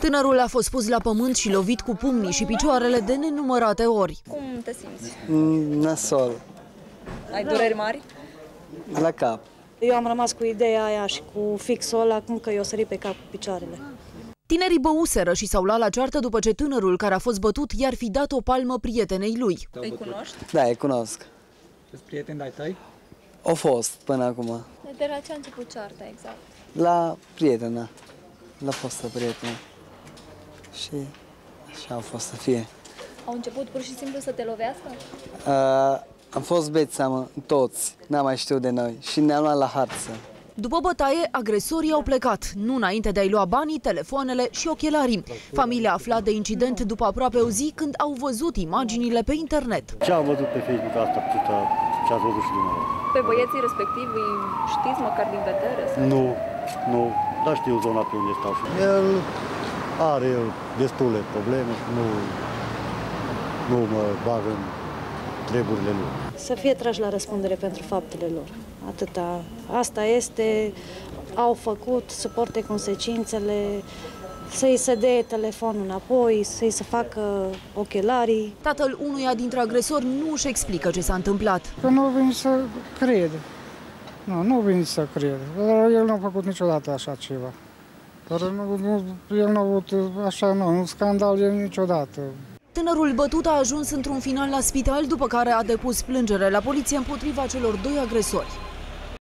Tânărul a fost pus la pământ și lovit cu pumnii și picioarele de nenumărate ori. Cum te simți? Mm, Nasol, Ai dureri mari? la cap. Eu am rămas cu ideea aia și cu fixul ăla, cum că eu sări pe cap cu picioarele. Tinerii băuseră și s-au luat la ceartă după ce tânărul care a fost bătut i-ar fi dat o palmă prietenei lui. Îi cunoști? Da, îi cunosc. Sunt prieteni ai tăi? Au fost până acum. De la ce a început cearta exact? La prietena. La fostă prietenă. Și așa a fost să fie. Au început pur și simplu să te lovească? Uh, am fost beți seama, toți. N-am mai știut de noi. Și ne-am luat la harță. După bătaie, agresorii au plecat, nu înainte de a-i lua banii, telefoanele și ochelarii. Familia a aflat de incident după aproape o zi când au văzut imaginile pe internet. Ce am văzut pe Facebook asta, atâta, ce ați văzut și dumneavoastră? Pe băieții respectivi îi știți măcar din vedere? Sau? Nu, nu, dar știu zona pe unde stau. El are el destule probleme, nu, nu mă bag în treburile lui. Să fie trași la răspundere pentru faptele lor. Atâta. Asta este, au făcut, să porte consecințele, să-i se dea telefonul înapoi, să-i se facă ochelarii. Tatăl unuia dintre agresori nu își explică ce s-a întâmplat. Că nu vin să crede. Nu, nu vin să crede. Dar El nu a făcut niciodată așa ceva. Dar nu, nu, el nu a avut așa, nu, un scandal el niciodată. Tânărul bătut a ajuns într-un final la spital, după care a depus plângere la poliție împotriva celor doi agresori.